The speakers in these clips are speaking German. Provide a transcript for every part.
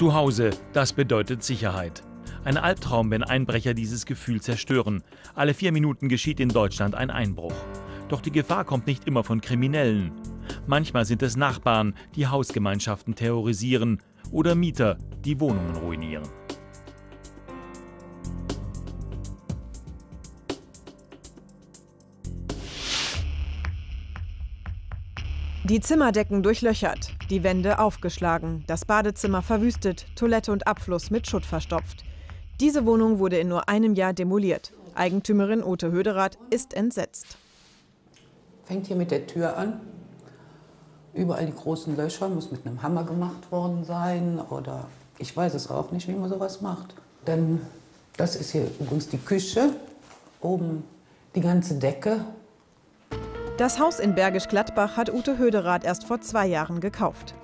Zu Hause, das bedeutet Sicherheit. Ein Albtraum, wenn Einbrecher dieses Gefühl zerstören. Alle vier Minuten geschieht in Deutschland ein Einbruch. Doch die Gefahr kommt nicht immer von Kriminellen. Manchmal sind es Nachbarn, die Hausgemeinschaften terrorisieren oder Mieter, die Wohnungen ruinieren. Die Zimmerdecken durchlöchert, die Wände aufgeschlagen, das Badezimmer verwüstet, Toilette und Abfluss mit Schutt verstopft. Diese Wohnung wurde in nur einem Jahr demoliert. Eigentümerin Ute Höderath ist entsetzt. Fängt hier mit der Tür an. Überall die großen Löcher, muss mit einem Hammer gemacht worden sein oder ich weiß es auch nicht, wie man sowas macht. Dann, das ist hier übrigens die Küche, oben die ganze Decke, das Haus in Bergisch Gladbach hat Ute Höderath erst vor zwei Jahren gekauft.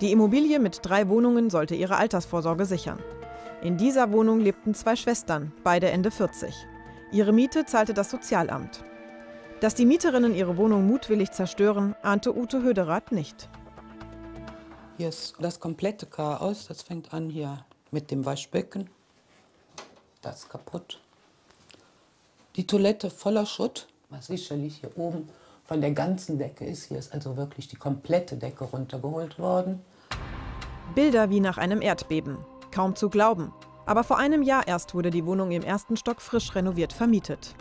Die Immobilie mit drei Wohnungen sollte ihre Altersvorsorge sichern. In dieser Wohnung lebten zwei Schwestern, beide Ende 40. Ihre Miete zahlte das Sozialamt. Dass die Mieterinnen ihre Wohnung mutwillig zerstören, ahnte Ute Höderath nicht. Hier ist das komplette Chaos. Das fängt an hier mit dem Waschbecken. Das ist kaputt. Die Toilette voller Schutt, was sicherlich hier oben von der ganzen Decke ist. Hier ist also wirklich die komplette Decke runtergeholt worden. Bilder wie nach einem Erdbeben. Kaum zu glauben. Aber vor einem Jahr erst wurde die Wohnung im ersten Stock frisch renoviert vermietet.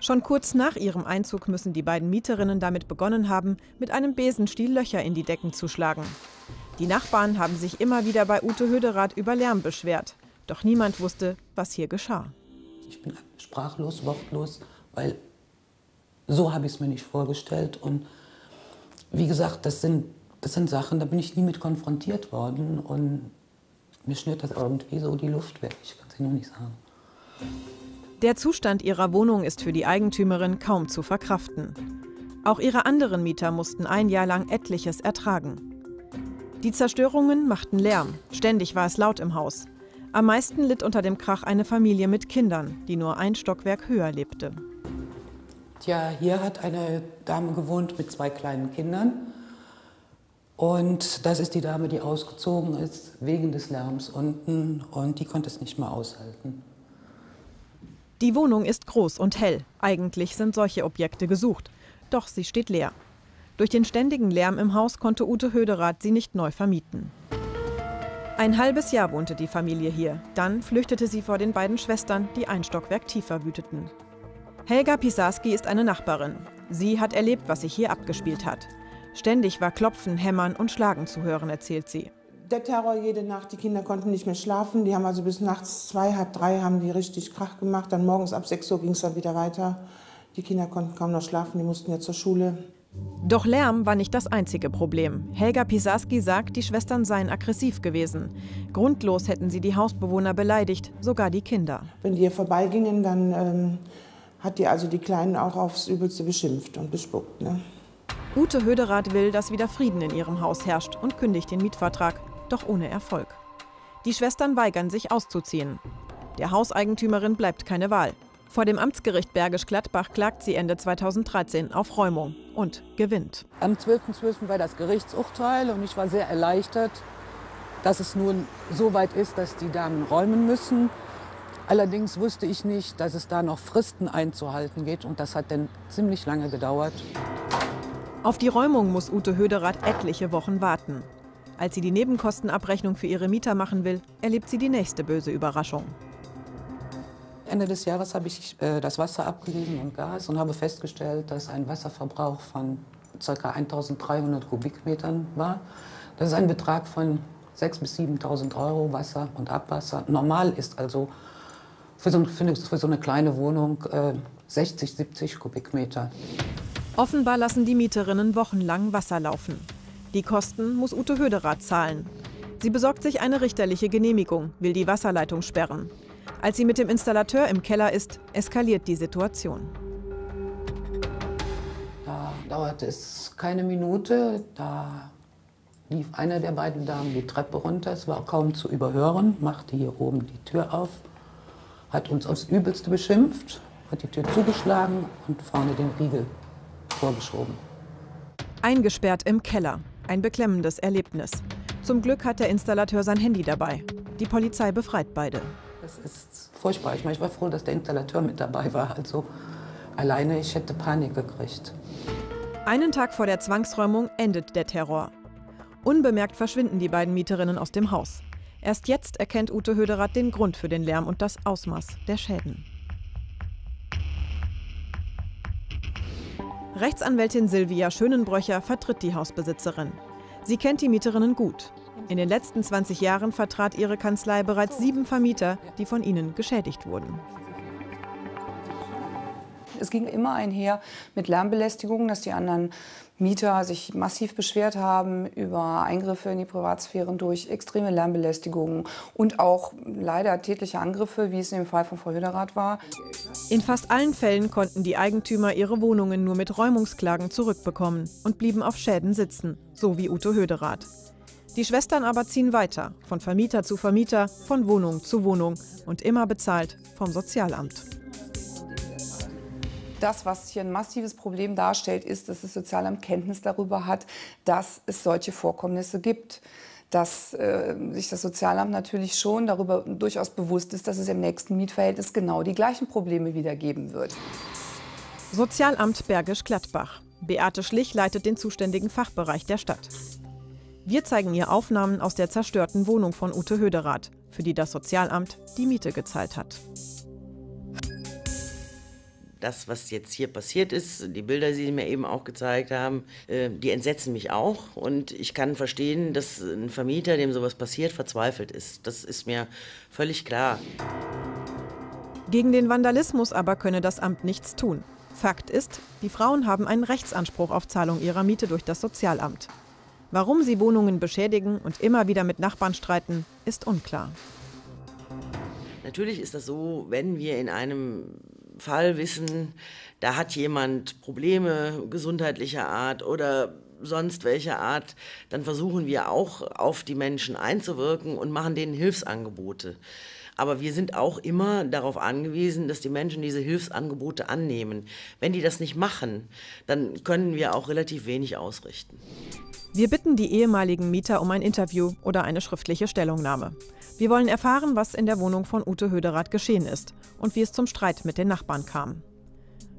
Schon kurz nach ihrem Einzug müssen die beiden Mieterinnen damit begonnen haben, mit einem Besenstiel Löcher in die Decken zu schlagen. Die Nachbarn haben sich immer wieder bei Ute Höderath über Lärm beschwert. Doch niemand wusste, was hier geschah. Ich bin sprachlos, wortlos, weil so habe ich es mir nicht vorgestellt. Und wie gesagt, das sind, das sind Sachen, da bin ich nie mit konfrontiert worden. Und mir schnürt das irgendwie so die Luft weg. Ich kann es Ihnen nicht sagen. Der Zustand ihrer Wohnung ist für die Eigentümerin kaum zu verkraften. Auch ihre anderen Mieter mussten ein Jahr lang etliches ertragen. Die Zerstörungen machten Lärm. Ständig war es laut im Haus. Am meisten litt unter dem Krach eine Familie mit Kindern, die nur ein Stockwerk höher lebte. Tja, hier hat eine Dame gewohnt mit zwei kleinen Kindern. Und das ist die Dame, die ausgezogen ist wegen des Lärms unten und die konnte es nicht mehr aushalten. Die Wohnung ist groß und hell. Eigentlich sind solche Objekte gesucht. Doch sie steht leer. Durch den ständigen Lärm im Haus konnte Ute Höderath sie nicht neu vermieten. Ein halbes Jahr wohnte die Familie hier. Dann flüchtete sie vor den beiden Schwestern, die ein Stockwerk tiefer wüteten. Helga Pisarski ist eine Nachbarin. Sie hat erlebt, was sich hier abgespielt hat. Ständig war Klopfen, Hämmern und Schlagen zu hören, erzählt sie. Der Terror jede Nacht, die Kinder konnten nicht mehr schlafen. Die haben also bis nachts zwei, halb drei haben die richtig Krach gemacht. Dann morgens ab sechs Uhr ging es dann wieder weiter. Die Kinder konnten kaum noch schlafen, die mussten ja zur Schule. Doch Lärm war nicht das einzige Problem. Helga Pisarski sagt, die Schwestern seien aggressiv gewesen. Grundlos hätten sie die Hausbewohner beleidigt, sogar die Kinder. Wenn die hier vorbeigingen, dann ähm, hat die also die Kleinen auch aufs Übelste beschimpft und bespuckt. Ne? Ute Höderath will, dass wieder Frieden in ihrem Haus herrscht und kündigt den Mietvertrag, doch ohne Erfolg. Die Schwestern weigern sich auszuziehen. Der Hauseigentümerin bleibt keine Wahl. Vor dem Amtsgericht Bergisch Gladbach klagt sie Ende 2013 auf Räumung und gewinnt. Am 12.12. .12. war das Gerichtsurteil und ich war sehr erleichtert, dass es nun so weit ist, dass die Damen räumen müssen. Allerdings wusste ich nicht, dass es da noch Fristen einzuhalten geht und das hat dann ziemlich lange gedauert. Auf die Räumung muss Ute Höderath etliche Wochen warten. Als sie die Nebenkostenabrechnung für ihre Mieter machen will, erlebt sie die nächste böse Überraschung. Ende des Jahres habe ich äh, das Wasser abgegeben und Gas und habe festgestellt, dass ein Wasserverbrauch von ca. 1300 Kubikmetern war. Das ist ein Betrag von 6.000 bis 7.000 Euro Wasser und Abwasser. Normal ist also für so, für so eine kleine Wohnung äh, 60, 70 Kubikmeter. Offenbar lassen die Mieterinnen wochenlang Wasser laufen. Die Kosten muss Ute Höderath zahlen. Sie besorgt sich eine richterliche Genehmigung, will die Wasserleitung sperren. Als sie mit dem Installateur im Keller ist, eskaliert die Situation. Da dauerte es keine Minute. Da lief eine der beiden Damen die Treppe runter. Es war kaum zu überhören, machte hier oben die Tür auf hat uns aufs Übelste beschimpft, hat die Tür zugeschlagen und vorne den Riegel vorgeschoben. Eingesperrt im Keller. Ein beklemmendes Erlebnis. Zum Glück hat der Installateur sein Handy dabei. Die Polizei befreit beide. Das ist furchtbar. Ich, meine, ich war froh, dass der Installateur mit dabei war. Also alleine, ich hätte Panik gekriegt. Einen Tag vor der Zwangsräumung endet der Terror. Unbemerkt verschwinden die beiden Mieterinnen aus dem Haus. Erst jetzt erkennt Ute Höderath den Grund für den Lärm und das Ausmaß der Schäden. Rechtsanwältin Silvia Schönenbröcher vertritt die Hausbesitzerin. Sie kennt die Mieterinnen gut. In den letzten 20 Jahren vertrat ihre Kanzlei bereits sieben Vermieter, die von ihnen geschädigt wurden. Es ging immer einher mit Lärmbelästigungen, dass die anderen Mieter sich massiv beschwert haben über Eingriffe in die Privatsphären durch extreme Lärmbelästigungen und auch leider tätliche Angriffe, wie es dem Fall von Frau Hüderath war. In fast allen Fällen konnten die Eigentümer ihre Wohnungen nur mit Räumungsklagen zurückbekommen und blieben auf Schäden sitzen, so wie Ute Höderath. Die Schwestern aber ziehen weiter, von Vermieter zu Vermieter, von Wohnung zu Wohnung und immer bezahlt vom Sozialamt. Das, was hier ein massives Problem darstellt, ist, dass das Sozialamt Kenntnis darüber hat, dass es solche Vorkommnisse gibt dass äh, sich das Sozialamt natürlich schon darüber durchaus bewusst ist, dass es im nächsten Mietverhältnis genau die gleichen Probleme wieder geben wird. Sozialamt Bergisch Gladbach. Beate Schlich leitet den zuständigen Fachbereich der Stadt. Wir zeigen ihr Aufnahmen aus der zerstörten Wohnung von Ute Höderath, für die das Sozialamt die Miete gezahlt hat. Das, was jetzt hier passiert ist, die Bilder, die Sie mir eben auch gezeigt haben, äh, die entsetzen mich auch. Und ich kann verstehen, dass ein Vermieter, dem sowas passiert, verzweifelt ist. Das ist mir völlig klar. Gegen den Vandalismus aber könne das Amt nichts tun. Fakt ist, die Frauen haben einen Rechtsanspruch auf Zahlung ihrer Miete durch das Sozialamt. Warum sie Wohnungen beschädigen und immer wieder mit Nachbarn streiten, ist unklar. Natürlich ist das so, wenn wir in einem Fall wissen, da hat jemand Probleme gesundheitlicher Art oder sonst welcher Art, dann versuchen wir auch auf die Menschen einzuwirken und machen denen Hilfsangebote. Aber wir sind auch immer darauf angewiesen, dass die Menschen diese Hilfsangebote annehmen. Wenn die das nicht machen, dann können wir auch relativ wenig ausrichten. Wir bitten die ehemaligen Mieter um ein Interview oder eine schriftliche Stellungnahme. Wir wollen erfahren, was in der Wohnung von Ute Höderath geschehen ist und wie es zum Streit mit den Nachbarn kam.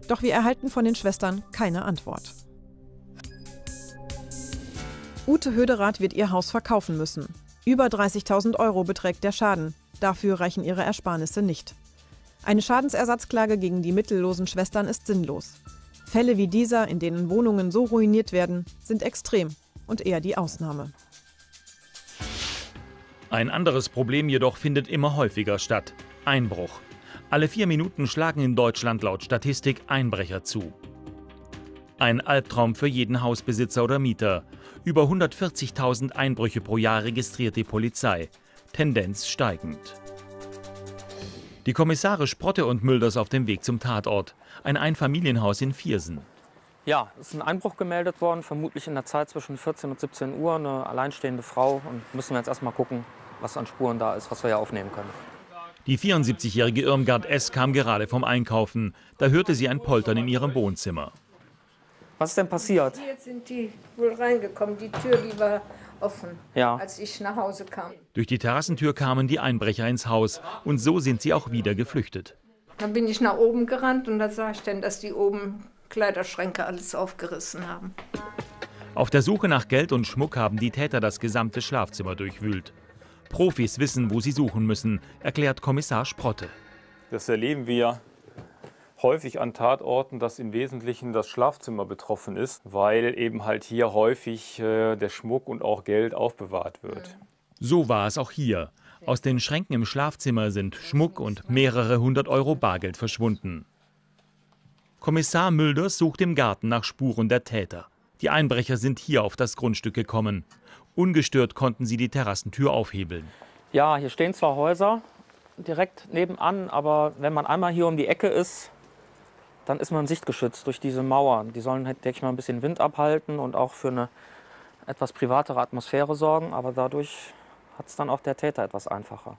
Doch wir erhalten von den Schwestern keine Antwort. Ute Höderath wird ihr Haus verkaufen müssen. Über 30.000 Euro beträgt der Schaden. Dafür reichen ihre Ersparnisse nicht. Eine Schadensersatzklage gegen die mittellosen Schwestern ist sinnlos. Fälle wie dieser, in denen Wohnungen so ruiniert werden, sind extrem und eher die Ausnahme. Ein anderes Problem jedoch findet immer häufiger statt. Einbruch. Alle vier Minuten schlagen in Deutschland laut Statistik Einbrecher zu. Ein Albtraum für jeden Hausbesitzer oder Mieter. Über 140.000 Einbrüche pro Jahr registriert die Polizei. Tendenz steigend. Die Kommissare Sprotte und Mülders auf dem Weg zum Tatort. Ein Einfamilienhaus in Viersen. Ja, es ist ein Einbruch gemeldet worden, vermutlich in der Zeit zwischen 14 und 17 Uhr. Eine alleinstehende Frau. Und müssen wir jetzt erstmal gucken, was an Spuren da ist, was wir hier aufnehmen können. Die 74-jährige Irmgard S. kam gerade vom Einkaufen. Da hörte sie ein Poltern in ihrem Wohnzimmer. Was ist denn passiert? Jetzt sind die wohl reingekommen. Die Tür, die war offen, ja. als ich nach Hause kam. Durch die Terrassentür kamen die Einbrecher ins Haus. Und so sind sie auch wieder geflüchtet. Dann bin ich nach oben gerannt und da sah ich dann, dass die oben Kleiderschränke alles aufgerissen haben. Auf der Suche nach Geld und Schmuck haben die Täter das gesamte Schlafzimmer durchwühlt. Profis wissen, wo sie suchen müssen, erklärt Kommissar Sprotte. Das erleben wir häufig an Tatorten, dass im Wesentlichen das Schlafzimmer betroffen ist, weil eben halt hier häufig äh, der Schmuck und auch Geld aufbewahrt wird. So war es auch hier. Aus den Schränken im Schlafzimmer sind Schmuck und mehrere hundert Euro Bargeld verschwunden. Kommissar Mülders sucht im Garten nach Spuren der Täter. Die Einbrecher sind hier auf das Grundstück gekommen. Ungestört konnten sie die Terrassentür aufhebeln. Ja, hier stehen zwar Häuser direkt nebenan, aber wenn man einmal hier um die Ecke ist, dann ist man sichtgeschützt durch diese Mauern. Die sollen, denke ich mal, ein bisschen Wind abhalten und auch für eine etwas privatere Atmosphäre sorgen. Aber dadurch hat es dann auch der Täter etwas einfacher.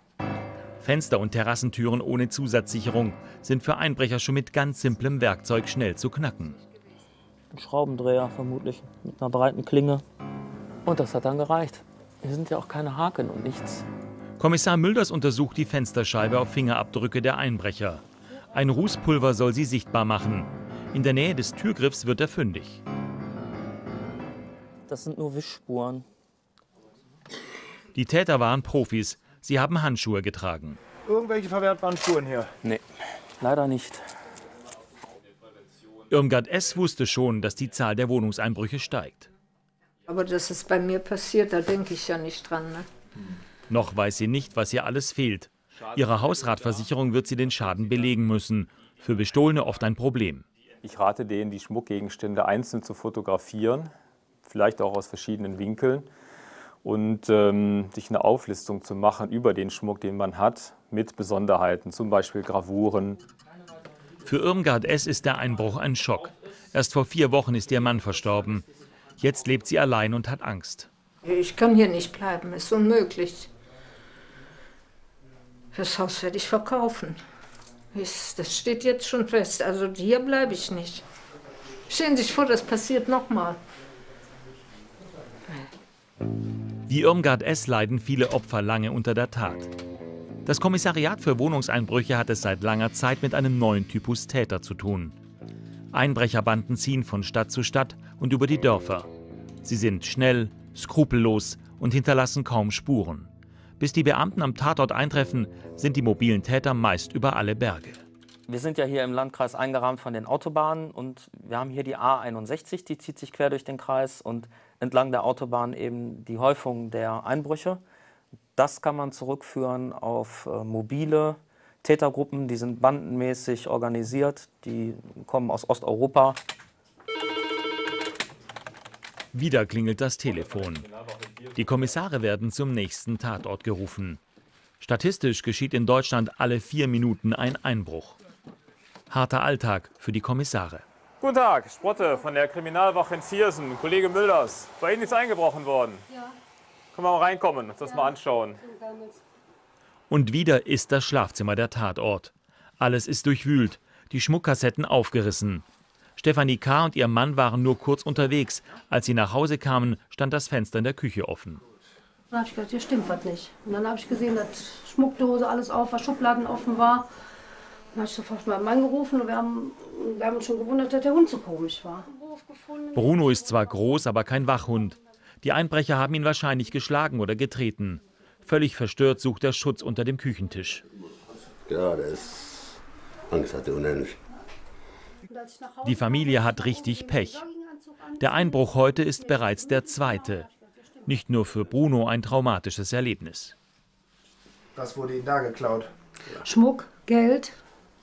Fenster und Terrassentüren ohne Zusatzsicherung sind für Einbrecher schon mit ganz simplem Werkzeug schnell zu knacken. Ein Schraubendreher vermutlich mit einer breiten Klinge. Und das hat dann gereicht. Hier sind ja auch keine Haken und nichts. Kommissar Mülders untersucht die Fensterscheibe auf Fingerabdrücke der Einbrecher. Ein Rußpulver soll sie sichtbar machen. In der Nähe des Türgriffs wird er fündig. Das sind nur Wischspuren. Die Täter waren Profis. Sie haben Handschuhe getragen. Irgendwelche verwertbaren Spuren hier? Nee, leider nicht. Irmgard S. wusste schon, dass die Zahl der Wohnungseinbrüche steigt. Aber dass es bei mir passiert, da denke ich ja nicht dran. Ne? Noch weiß sie nicht, was ihr alles fehlt. Ihre Hausratversicherung wird sie den Schaden belegen müssen. Für Bestohlene oft ein Problem. Ich rate denen, die Schmuckgegenstände einzeln zu fotografieren, vielleicht auch aus verschiedenen Winkeln und ähm, sich eine Auflistung zu machen über den Schmuck, den man hat, mit Besonderheiten, zum Beispiel Gravuren. Für Irmgard S. ist der Einbruch ein Schock. Erst vor vier Wochen ist ihr Mann verstorben. Jetzt lebt sie allein und hat Angst. Ich kann hier nicht bleiben, ist unmöglich. Das Haus werde ich verkaufen. Das steht jetzt schon fest. Also hier bleibe ich nicht. Stellen Sie sich vor, das passiert nochmal. Wie Irmgard S. leiden viele Opfer lange unter der Tat. Das Kommissariat für Wohnungseinbrüche hat es seit langer Zeit mit einem neuen Typus Täter zu tun. Einbrecherbanden ziehen von Stadt zu Stadt und über die Dörfer. Sie sind schnell, skrupellos und hinterlassen kaum Spuren. Bis die Beamten am Tatort eintreffen, sind die mobilen Täter meist über alle Berge. Wir sind ja hier im Landkreis eingerahmt von den Autobahnen und wir haben hier die A61, die zieht sich quer durch den Kreis und entlang der Autobahn eben die Häufung der Einbrüche. Das kann man zurückführen auf äh, mobile Tätergruppen, die sind bandenmäßig organisiert, die kommen aus Osteuropa. Wieder klingelt das Telefon. Die Kommissare werden zum nächsten Tatort gerufen. Statistisch geschieht in Deutschland alle vier Minuten ein Einbruch. Harter Alltag für die Kommissare. Guten Tag, Sprotte von der Kriminalwache in Viersen. Kollege Mülders, bei Ihnen ist eingebrochen worden. Ja. Können wir mal reinkommen, uns das ja. mal anschauen. Und wieder ist das Schlafzimmer der Tatort. Alles ist durchwühlt, die Schmuckkassetten aufgerissen. Stefanie K. und ihr Mann waren nur kurz unterwegs. Als sie nach Hause kamen, stand das Fenster in der Küche offen. Dann habe ich gedacht, hier stimmt was nicht. Und dann habe ich gesehen, dass Schmuckdose alles auf war, Schubladen offen war. Dann habe ich sofort meinen Mann gerufen und wir haben, wir haben uns schon gewundert, dass der Hund so komisch war. Bruno ist zwar groß, aber kein Wachhund. Die Einbrecher haben ihn wahrscheinlich geschlagen oder getreten. Völlig verstört sucht er Schutz unter dem Küchentisch. Ja, der ist Angst hat er unendlich. Die Familie hat richtig Pech. Der Einbruch heute ist bereits der zweite. Nicht nur für Bruno ein traumatisches Erlebnis. Was wurde Ihnen da geklaut? Schmuck, Geld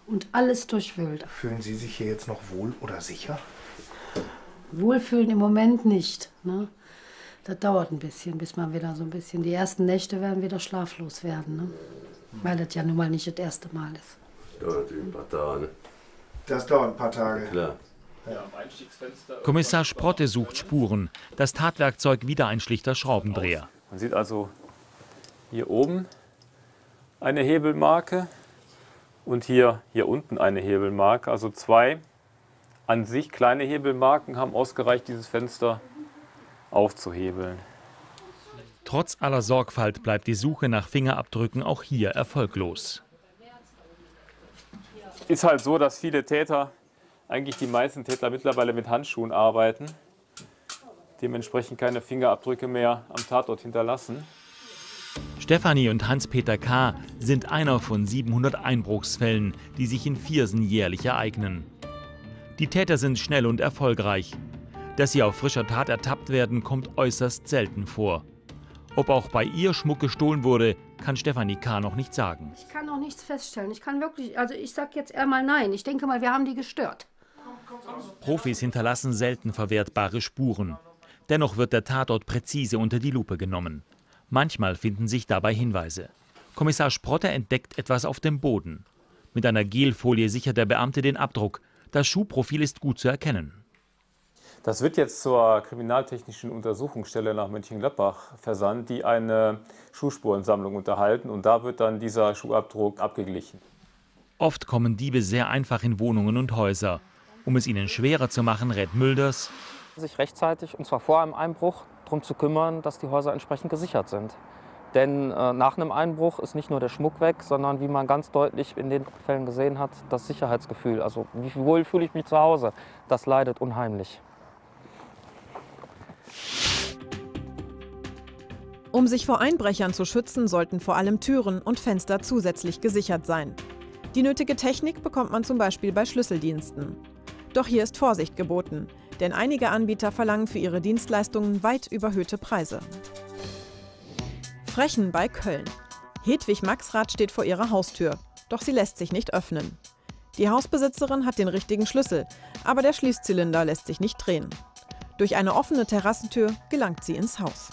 und alles durchwühlt. Fühlen Sie sich hier jetzt noch wohl oder sicher? Wohlfühlen im Moment nicht. Ne? Das dauert ein bisschen, bis man wieder so ein bisschen. Die ersten Nächte werden wieder schlaflos werden. Ne? Weil das ja nun mal nicht das erste Mal ist. Dauert ein paar Tage. Das dauert ein paar Tage. Klar. Kommissar Sprotte sucht Spuren. Das Tatwerkzeug wieder ein schlichter Schraubendreher. Man sieht also hier oben eine Hebelmarke und hier, hier unten eine Hebelmarke. Also zwei an sich kleine Hebelmarken haben ausgereicht, dieses Fenster aufzuhebeln. Trotz aller Sorgfalt bleibt die Suche nach Fingerabdrücken auch hier erfolglos. Ist halt so, dass viele Täter, eigentlich die meisten Täter mittlerweile mit Handschuhen arbeiten, dementsprechend keine Fingerabdrücke mehr am Tatort hinterlassen. Stefanie und Hans-Peter K. sind einer von 700 Einbruchsfällen, die sich in Viersen jährlich ereignen. Die Täter sind schnell und erfolgreich. Dass sie auf frischer Tat ertappt werden, kommt äußerst selten vor. Ob auch bei ihr Schmuck gestohlen wurde, kann Stefanie K. noch nicht sagen. Ich kann noch nichts feststellen. Ich kann wirklich, also ich sag jetzt eher mal nein. Ich denke mal, wir haben die gestört. Profis hinterlassen selten verwertbare Spuren. Dennoch wird der Tatort präzise unter die Lupe genommen. Manchmal finden sich dabei Hinweise. Kommissar Sprotte entdeckt etwas auf dem Boden. Mit einer Gelfolie sichert der Beamte den Abdruck. Das Schuhprofil ist gut zu erkennen. Das wird jetzt zur kriminaltechnischen Untersuchungsstelle nach Mönchengladbach versandt, die eine Schuhspurensammlung unterhalten. Und da wird dann dieser Schuhabdruck abgeglichen. Oft kommen Diebe sehr einfach in Wohnungen und Häuser. Um es ihnen schwerer zu machen, rät Mülders, sich rechtzeitig, und zwar vor einem Einbruch, darum zu kümmern, dass die Häuser entsprechend gesichert sind. Denn äh, nach einem Einbruch ist nicht nur der Schmuck weg, sondern wie man ganz deutlich in den Fällen gesehen hat, das Sicherheitsgefühl. Also wie wohl fühle ich mich zu Hause, das leidet unheimlich. Um sich vor Einbrechern zu schützen, sollten vor allem Türen und Fenster zusätzlich gesichert sein. Die nötige Technik bekommt man zum Beispiel bei Schlüsseldiensten. Doch hier ist Vorsicht geboten, denn einige Anbieter verlangen für ihre Dienstleistungen weit überhöhte Preise. Frechen bei Köln. Hedwig Maxrath steht vor ihrer Haustür, doch sie lässt sich nicht öffnen. Die Hausbesitzerin hat den richtigen Schlüssel, aber der Schließzylinder lässt sich nicht drehen. Durch eine offene Terrassentür gelangt sie ins Haus.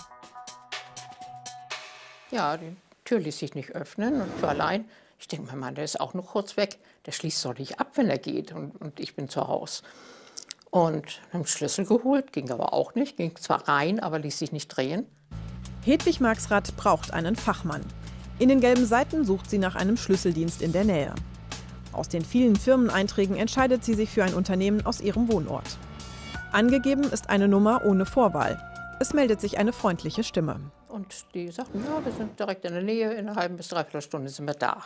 Ja, die Tür ließ sich nicht öffnen und für allein. Ich denke, mein Mann, der ist auch nur kurz weg. Der schließt doch nicht ab, wenn er geht und, und ich bin zu Hause. Und haben Schlüssel geholt, ging aber auch nicht. Ging zwar rein, aber ließ sich nicht drehen. Hedwig Marxrath braucht einen Fachmann. In den gelben Seiten sucht sie nach einem Schlüsseldienst in der Nähe. Aus den vielen Firmeneinträgen entscheidet sie sich für ein Unternehmen aus ihrem Wohnort. Angegeben ist eine Nummer ohne Vorwahl. Es meldet sich eine freundliche Stimme. Und die sagten, ja, wir sind direkt in der Nähe, in einer halben bis dreiviertel Stunde sind wir da.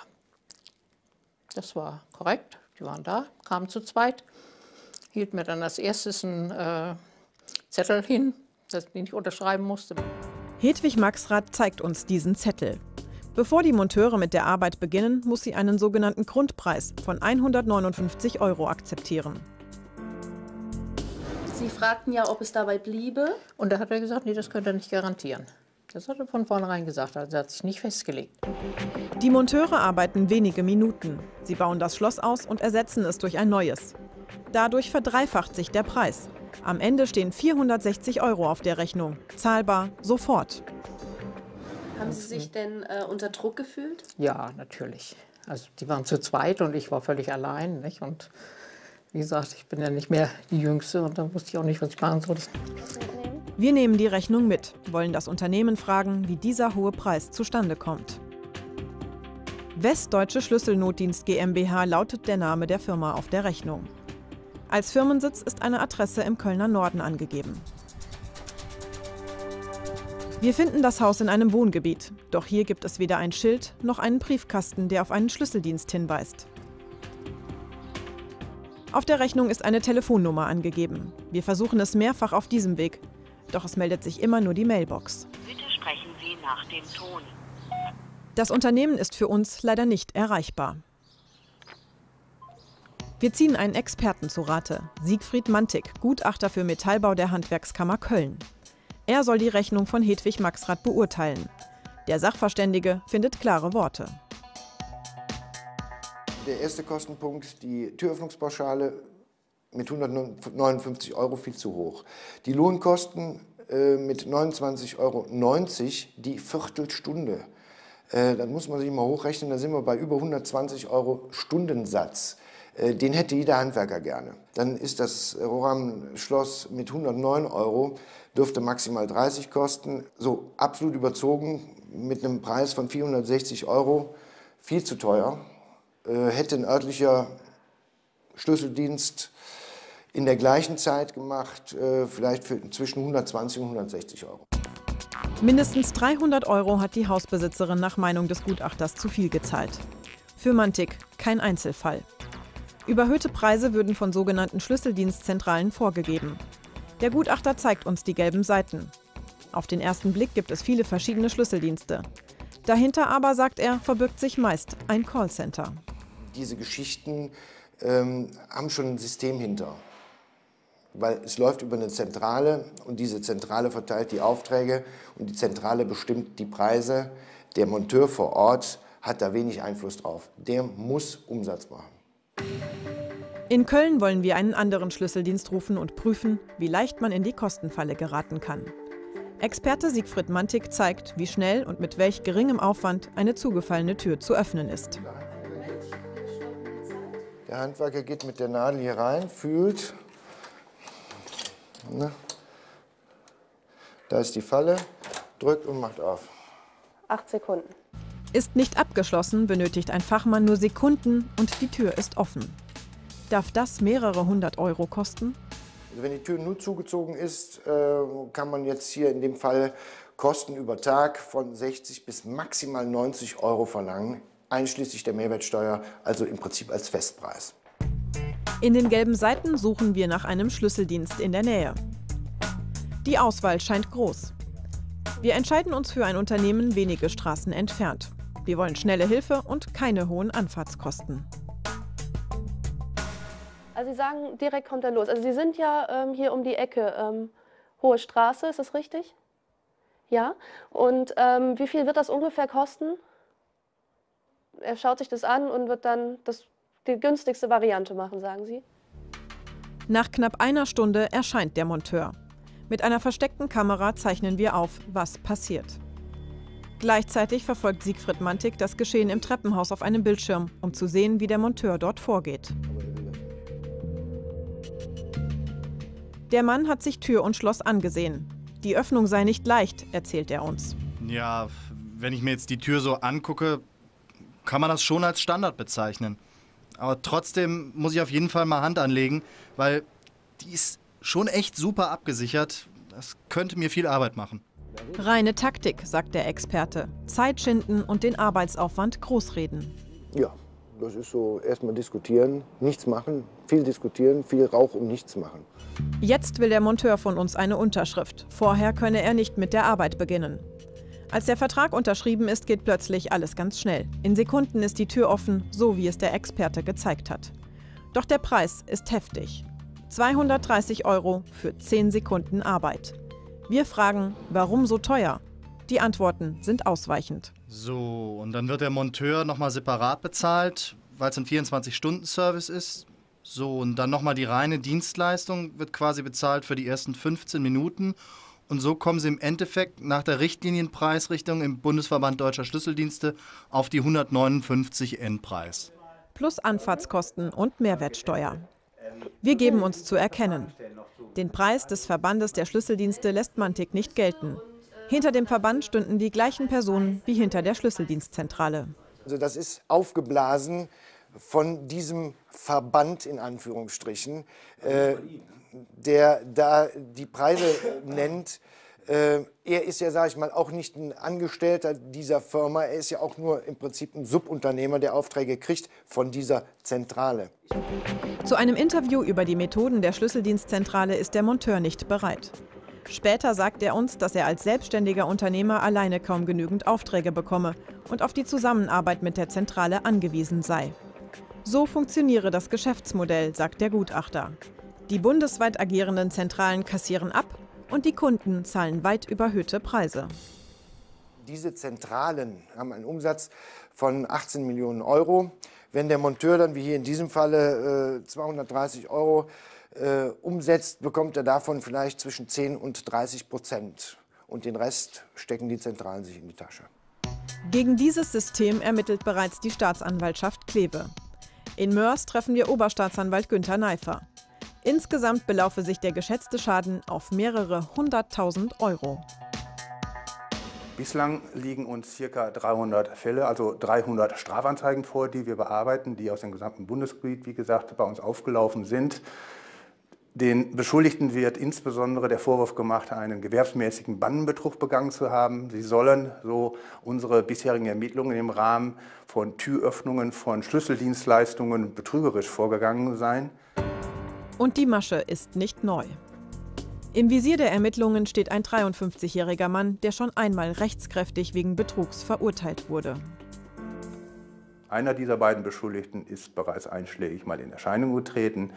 Das war korrekt, die waren da, kamen zu zweit, hielt mir dann als erstes einen äh, Zettel hin, den ich unterschreiben musste. Hedwig Maxrath zeigt uns diesen Zettel. Bevor die Monteure mit der Arbeit beginnen, muss sie einen sogenannten Grundpreis von 159 Euro akzeptieren. Sie fragten ja, ob es dabei bliebe. Und da hat er gesagt, nee, das könnte er nicht garantieren. Das hat er von vornherein gesagt, also er hat sich nicht festgelegt. Die Monteure arbeiten wenige Minuten. Sie bauen das Schloss aus und ersetzen es durch ein neues. Dadurch verdreifacht sich der Preis. Am Ende stehen 460 Euro auf der Rechnung. Zahlbar sofort. Haben Sie sich denn äh, unter Druck gefühlt? Ja, natürlich. Also die waren zu zweit und ich war völlig allein. Nicht? Und wie gesagt, ich bin ja nicht mehr die Jüngste und da wusste ich auch nicht, was ich machen soll. Wir nehmen die Rechnung mit, wollen das Unternehmen fragen, wie dieser hohe Preis zustande kommt. Westdeutsche Schlüsselnotdienst GmbH lautet der Name der Firma auf der Rechnung. Als Firmensitz ist eine Adresse im Kölner Norden angegeben. Wir finden das Haus in einem Wohngebiet, doch hier gibt es weder ein Schild noch einen Briefkasten, der auf einen Schlüsseldienst hinweist. Auf der Rechnung ist eine Telefonnummer angegeben. Wir versuchen es mehrfach auf diesem Weg, doch es meldet sich immer nur die Mailbox. Bitte sprechen Sie nach dem Ton. Das Unternehmen ist für uns leider nicht erreichbar. Wir ziehen einen Experten zu Rate, Siegfried Mantik, Gutachter für Metallbau der Handwerkskammer Köln. Er soll die Rechnung von Hedwig Maxrath beurteilen. Der Sachverständige findet klare Worte. Der erste Kostenpunkt, die Türöffnungspauschale mit 159 Euro viel zu hoch. Die Lohnkosten äh, mit 29,90 Euro die Viertelstunde. Äh, das muss man sich mal hochrechnen, da sind wir bei über 120 Euro Stundensatz. Äh, den hätte jeder Handwerker gerne. Dann ist das Roram-Schloss mit 109 Euro, dürfte maximal 30 kosten. So absolut überzogen mit einem Preis von 460 Euro, viel zu teuer. Äh, hätte ein örtlicher Schlüsseldienst in der gleichen Zeit gemacht, äh, vielleicht für zwischen 120 und 160 Euro. Mindestens 300 Euro hat die Hausbesitzerin nach Meinung des Gutachters zu viel gezahlt. Für Mantik kein Einzelfall. Überhöhte Preise würden von sogenannten Schlüsseldienstzentralen vorgegeben. Der Gutachter zeigt uns die gelben Seiten. Auf den ersten Blick gibt es viele verschiedene Schlüsseldienste. Dahinter aber, sagt er, verbirgt sich meist ein Callcenter. Diese Geschichten ähm, haben schon ein System hinter. Weil es läuft über eine Zentrale und diese Zentrale verteilt die Aufträge und die Zentrale bestimmt die Preise. Der Monteur vor Ort hat da wenig Einfluss drauf. Der muss Umsatz machen. In Köln wollen wir einen anderen Schlüsseldienst rufen und prüfen, wie leicht man in die Kostenfalle geraten kann. Experte Siegfried Mantik zeigt, wie schnell und mit welch geringem Aufwand eine zugefallene Tür zu öffnen ist. Der Handwerker geht mit der Nadel hier rein, fühlt. Na, da ist die Falle, drückt und macht auf. Acht Sekunden. Ist nicht abgeschlossen, benötigt ein Fachmann nur Sekunden und die Tür ist offen. Darf das mehrere hundert Euro kosten? Also wenn die Tür nur zugezogen ist, äh, kann man jetzt hier in dem Fall Kosten über Tag von 60 bis maximal 90 Euro verlangen, einschließlich der Mehrwertsteuer, also im Prinzip als Festpreis. In den gelben Seiten suchen wir nach einem Schlüsseldienst in der Nähe. Die Auswahl scheint groß. Wir entscheiden uns für ein Unternehmen wenige Straßen entfernt. Wir wollen schnelle Hilfe und keine hohen Anfahrtskosten. Also Sie sagen, direkt kommt er los. Also Sie sind ja ähm, hier um die Ecke, ähm, Hohe Straße, ist das richtig? Ja. Und ähm, wie viel wird das ungefähr kosten? Er schaut sich das an und wird dann das, die günstigste Variante machen, sagen Sie? Nach knapp einer Stunde erscheint der Monteur. Mit einer versteckten Kamera zeichnen wir auf, was passiert. Gleichzeitig verfolgt Siegfried Mantik das Geschehen im Treppenhaus auf einem Bildschirm, um zu sehen, wie der Monteur dort vorgeht. Der Mann hat sich Tür und Schloss angesehen. Die Öffnung sei nicht leicht, erzählt er uns. Ja, wenn ich mir jetzt die Tür so angucke, kann man das schon als Standard bezeichnen. Aber trotzdem muss ich auf jeden Fall mal Hand anlegen, weil die ist schon echt super abgesichert. Das könnte mir viel Arbeit machen. Reine Taktik, sagt der Experte. Zeit schinden und den Arbeitsaufwand großreden. Ja, das ist so erstmal diskutieren, nichts machen, viel diskutieren, viel Rauch und nichts machen. Jetzt will der Monteur von uns eine Unterschrift. Vorher könne er nicht mit der Arbeit beginnen. Als der Vertrag unterschrieben ist, geht plötzlich alles ganz schnell. In Sekunden ist die Tür offen, so wie es der Experte gezeigt hat. Doch der Preis ist heftig. 230 Euro für 10 Sekunden Arbeit. Wir fragen, warum so teuer? Die Antworten sind ausweichend. So, und dann wird der Monteur nochmal separat bezahlt, weil es ein 24-Stunden-Service ist. So, und dann nochmal die reine Dienstleistung wird quasi bezahlt für die ersten 15 Minuten. Und so kommen sie im Endeffekt nach der Richtlinienpreisrichtung im Bundesverband Deutscher Schlüsseldienste auf die 159 Endpreis. Plus Anfahrtskosten und Mehrwertsteuer. Wir geben uns zu erkennen. Den Preis des Verbandes der Schlüsseldienste lässt Mantik nicht gelten. Hinter dem Verband stünden die gleichen Personen wie hinter der Schlüsseldienstzentrale. Also das ist aufgeblasen von diesem Verband in Anführungsstrichen, äh, der da die Preise nennt. Äh, er ist ja, sage ich mal, auch nicht ein Angestellter dieser Firma. Er ist ja auch nur im Prinzip ein Subunternehmer, der Aufträge kriegt von dieser Zentrale. Zu einem Interview über die Methoden der Schlüsseldienstzentrale ist der Monteur nicht bereit. Später sagt er uns, dass er als selbstständiger Unternehmer alleine kaum genügend Aufträge bekomme und auf die Zusammenarbeit mit der Zentrale angewiesen sei. So funktioniere das Geschäftsmodell, sagt der Gutachter. Die bundesweit agierenden Zentralen kassieren ab und die Kunden zahlen weit überhöhte Preise. Diese Zentralen haben einen Umsatz von 18 Millionen Euro. Wenn der Monteur dann, wie hier in diesem Falle, äh, 230 Euro äh, umsetzt, bekommt er davon vielleicht zwischen 10 und 30 Prozent. Und den Rest stecken die Zentralen sich in die Tasche. Gegen dieses System ermittelt bereits die Staatsanwaltschaft Kleve. In Mörs treffen wir Oberstaatsanwalt Günther Neifer. Insgesamt belaufe sich der geschätzte Schaden auf mehrere hunderttausend Euro. Bislang liegen uns ca. 300 Fälle, also 300 Strafanzeigen vor, die wir bearbeiten, die aus dem gesamten Bundesgebiet, wie gesagt, bei uns aufgelaufen sind. Den Beschuldigten wird insbesondere der Vorwurf gemacht, einen gewerbsmäßigen Bannenbetrug begangen zu haben. Sie sollen, so unsere bisherigen Ermittlungen im Rahmen von Türöffnungen, von Schlüsseldienstleistungen betrügerisch vorgegangen sein. Und die Masche ist nicht neu. Im Visier der Ermittlungen steht ein 53-jähriger Mann, der schon einmal rechtskräftig wegen Betrugs verurteilt wurde. Einer dieser beiden Beschuldigten ist bereits einschlägig mal in Erscheinung getreten.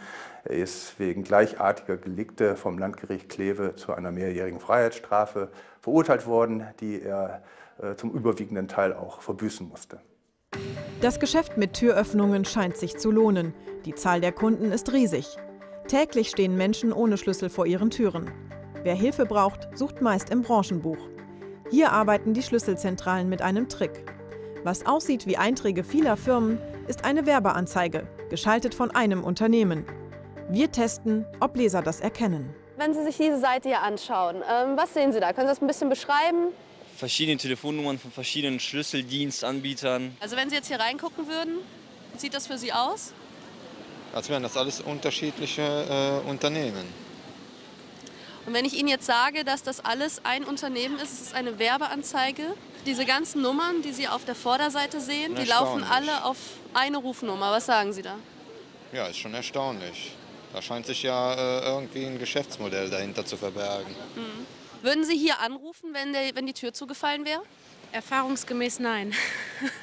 Er ist wegen gleichartiger Delikte vom Landgericht Kleve zu einer mehrjährigen Freiheitsstrafe verurteilt worden, die er äh, zum überwiegenden Teil auch verbüßen musste. Das Geschäft mit Türöffnungen scheint sich zu lohnen. Die Zahl der Kunden ist riesig. Täglich stehen Menschen ohne Schlüssel vor ihren Türen. Wer Hilfe braucht, sucht meist im Branchenbuch. Hier arbeiten die Schlüsselzentralen mit einem Trick. Was aussieht wie Einträge vieler Firmen, ist eine Werbeanzeige, geschaltet von einem Unternehmen. Wir testen, ob Leser das erkennen. Wenn Sie sich diese Seite hier anschauen, ähm, was sehen Sie da? Können Sie das ein bisschen beschreiben? Verschiedene Telefonnummern von verschiedenen Schlüsseldienstanbietern. Also wenn Sie jetzt hier reingucken würden, sieht das für Sie aus? Als wären das alles unterschiedliche äh, Unternehmen. Und wenn ich Ihnen jetzt sage, dass das alles ein Unternehmen ist, es ist eine Werbeanzeige, diese ganzen Nummern, die Sie auf der Vorderseite sehen, die laufen alle auf eine Rufnummer. Was sagen Sie da? Ja, ist schon erstaunlich. Da scheint sich ja äh, irgendwie ein Geschäftsmodell dahinter zu verbergen. Mhm. Würden Sie hier anrufen, wenn, der, wenn die Tür zugefallen wäre? Erfahrungsgemäß nein.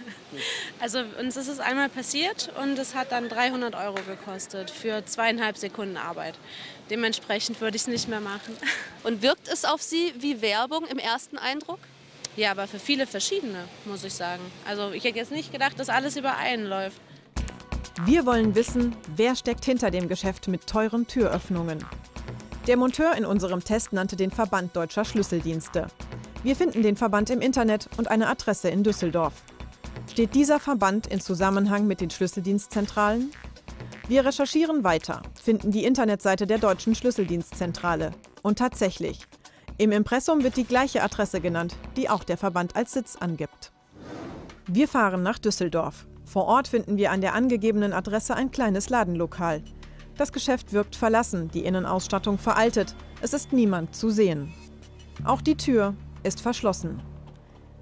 also uns ist es einmal passiert und es hat dann 300 Euro gekostet für zweieinhalb Sekunden Arbeit. Dementsprechend würde ich es nicht mehr machen. Und wirkt es auf Sie wie Werbung im ersten Eindruck? Ja, aber für viele verschiedene, muss ich sagen. Also ich hätte jetzt nicht gedacht, dass alles über einen läuft. Wir wollen wissen, wer steckt hinter dem Geschäft mit teuren Türöffnungen. Der Monteur in unserem Test nannte den Verband Deutscher Schlüsseldienste. Wir finden den Verband im Internet und eine Adresse in Düsseldorf. Steht dieser Verband in Zusammenhang mit den Schlüsseldienstzentralen? Wir recherchieren weiter, finden die Internetseite der Deutschen Schlüsseldienstzentrale. Und tatsächlich, im Impressum wird die gleiche Adresse genannt, die auch der Verband als Sitz angibt. Wir fahren nach Düsseldorf. Vor Ort finden wir an der angegebenen Adresse ein kleines Ladenlokal. Das Geschäft wirkt verlassen, die Innenausstattung veraltet. Es ist niemand zu sehen. Auch die Tür ist verschlossen.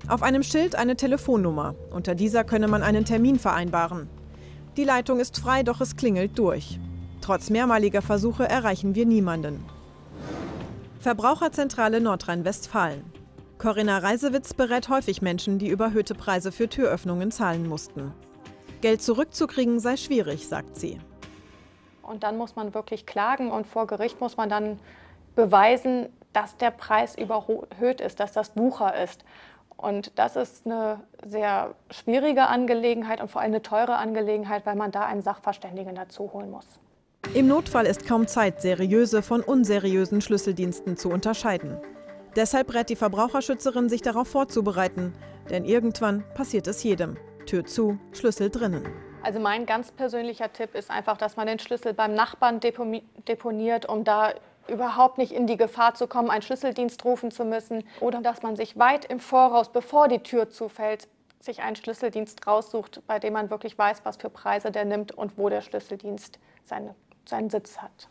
Auf einem Schild eine Telefonnummer. Unter dieser könne man einen Termin vereinbaren. Die Leitung ist frei, doch es klingelt durch. Trotz mehrmaliger Versuche erreichen wir niemanden. Verbraucherzentrale Nordrhein-Westfalen. Corinna Reisewitz berät häufig Menschen, die überhöhte Preise für Türöffnungen zahlen mussten. Geld zurückzukriegen sei schwierig, sagt sie. Und dann muss man wirklich klagen und vor Gericht muss man dann beweisen, dass der Preis überhöht ist, dass das Bucher ist. Und das ist eine sehr schwierige Angelegenheit und vor allem eine teure Angelegenheit, weil man da einen Sachverständigen dazu holen muss. Im Notfall ist kaum Zeit, seriöse von unseriösen Schlüsseldiensten zu unterscheiden. Deshalb rät die Verbraucherschützerin, sich darauf vorzubereiten, denn irgendwann passiert es jedem. Tür zu, Schlüssel drinnen. Also mein ganz persönlicher Tipp ist einfach, dass man den Schlüssel beim Nachbarn deponiert, um da überhaupt nicht in die Gefahr zu kommen, einen Schlüsseldienst rufen zu müssen oder dass man sich weit im Voraus, bevor die Tür zufällt, sich einen Schlüsseldienst raussucht, bei dem man wirklich weiß, was für Preise der nimmt und wo der Schlüsseldienst seine, seinen Sitz hat.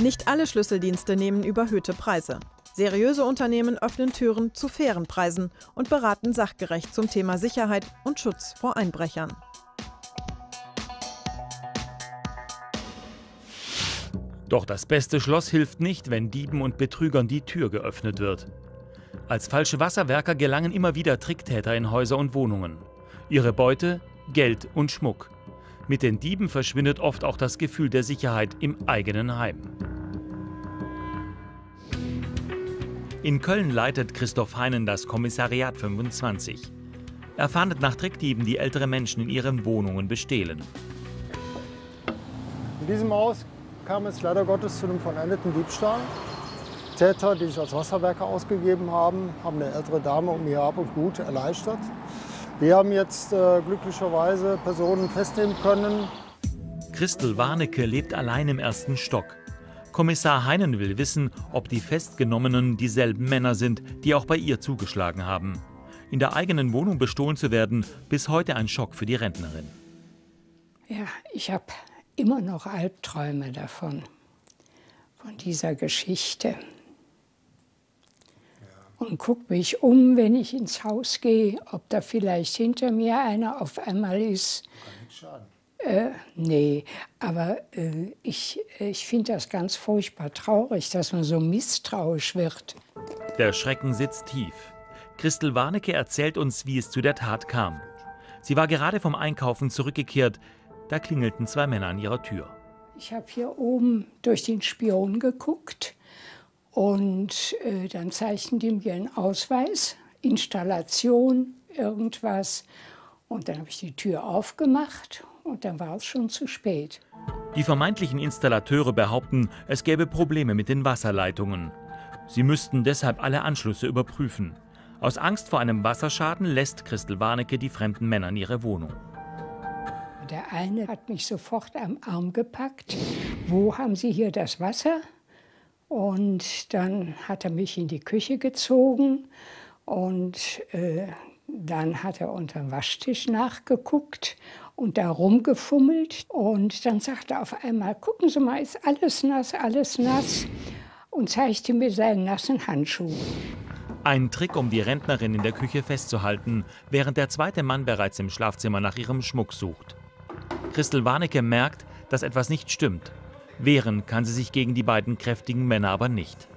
Nicht alle Schlüsseldienste nehmen überhöhte Preise. Seriöse Unternehmen öffnen Türen zu fairen Preisen und beraten sachgerecht zum Thema Sicherheit und Schutz vor Einbrechern. Doch das beste Schloss hilft nicht, wenn Dieben und Betrügern die Tür geöffnet wird. Als falsche Wasserwerker gelangen immer wieder Tricktäter in Häuser und Wohnungen. Ihre Beute Geld und Schmuck. Mit den Dieben verschwindet oft auch das Gefühl der Sicherheit im eigenen Heim. In Köln leitet Christoph Heinen das Kommissariat 25. Er fahndet nach Trickdieben, die ältere Menschen in ihren Wohnungen bestehlen. In diesem Haus kam es leider Gottes zu einem vollendeten Diebstahl. Täter, die sich als Wasserwerker ausgegeben haben, haben eine ältere Dame um ihr Hab und Gut erleichtert. Wir haben jetzt äh, glücklicherweise Personen festnehmen können. Christel Warnecke lebt allein im ersten Stock. Kommissar Heinen will wissen, ob die Festgenommenen dieselben Männer sind, die auch bei ihr zugeschlagen haben. In der eigenen Wohnung bestohlen zu werden, bis heute ein Schock für die Rentnerin. Ja, ich habe immer noch Albträume davon, von dieser Geschichte. Und gucke mich um, wenn ich ins Haus gehe, ob da vielleicht hinter mir einer auf einmal ist. Kann nicht schaden. Äh, nee, aber äh, ich, ich finde das ganz furchtbar traurig, dass man so misstrauisch wird. Der Schrecken sitzt tief. Christel Warnecke erzählt uns, wie es zu der Tat kam. Sie war gerade vom Einkaufen zurückgekehrt, da klingelten zwei Männer an ihrer Tür. Ich habe hier oben durch den Spion geguckt und äh, dann zeigten die mir einen Ausweis, Installation, irgendwas. Und dann habe ich die Tür aufgemacht und dann war es schon zu spät. Die vermeintlichen Installateure behaupten, es gäbe Probleme mit den Wasserleitungen. Sie müssten deshalb alle Anschlüsse überprüfen. Aus Angst vor einem Wasserschaden lässt Christel Warnecke die fremden Männer in ihre Wohnung. Der eine hat mich sofort am Arm gepackt. Wo haben Sie hier das Wasser? Und dann hat er mich in die Küche gezogen und äh, dann hat er unter dem Waschtisch nachgeguckt und da rumgefummelt. Und dann sagte er auf einmal, gucken Sie mal, ist alles nass, alles nass. und zeigte mir seinen nassen Handschuh. Ein Trick, um die Rentnerin in der Küche festzuhalten, während der zweite Mann bereits im Schlafzimmer nach ihrem Schmuck sucht. Christel Warnecke merkt, dass etwas nicht stimmt. Wehren kann sie sich gegen die beiden kräftigen Männer aber nicht.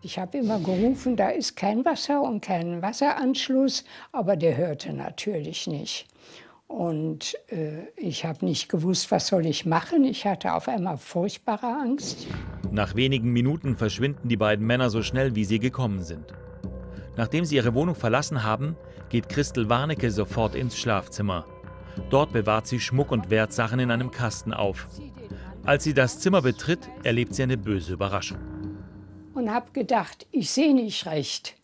Ich habe immer gerufen, da ist kein Wasser und kein Wasseranschluss, aber der hörte natürlich nicht. Und äh, ich habe nicht gewusst, was soll ich machen. Ich hatte auf einmal furchtbare Angst. Nach wenigen Minuten verschwinden die beiden Männer so schnell, wie sie gekommen sind. Nachdem sie ihre Wohnung verlassen haben, geht Christel Warnecke sofort ins Schlafzimmer. Dort bewahrt sie Schmuck und Wertsachen in einem Kasten auf. Als sie das Zimmer betritt, erlebt sie eine böse Überraschung. Und habe gedacht, ich sehe nicht recht.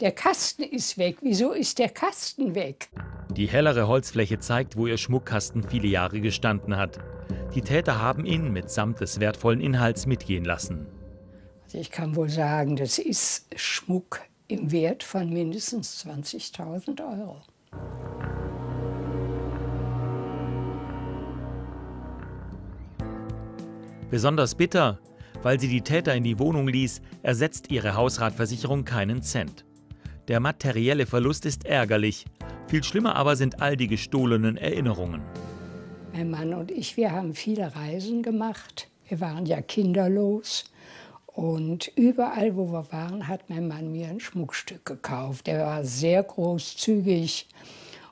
Der Kasten ist weg. Wieso ist der Kasten weg? Die hellere Holzfläche zeigt, wo ihr Schmuckkasten viele Jahre gestanden hat. Die Täter haben ihn mitsamt des wertvollen Inhalts mitgehen lassen. Also ich kann wohl sagen, das ist Schmuck im Wert von mindestens 20.000 Euro. Besonders bitter, weil sie die Täter in die Wohnung ließ, ersetzt ihre Hausratversicherung keinen Cent. Der materielle Verlust ist ärgerlich. Viel schlimmer aber sind all die gestohlenen Erinnerungen. Mein Mann und ich, wir haben viele Reisen gemacht. Wir waren ja kinderlos. Und überall, wo wir waren, hat mein Mann mir ein Schmuckstück gekauft. Er war sehr großzügig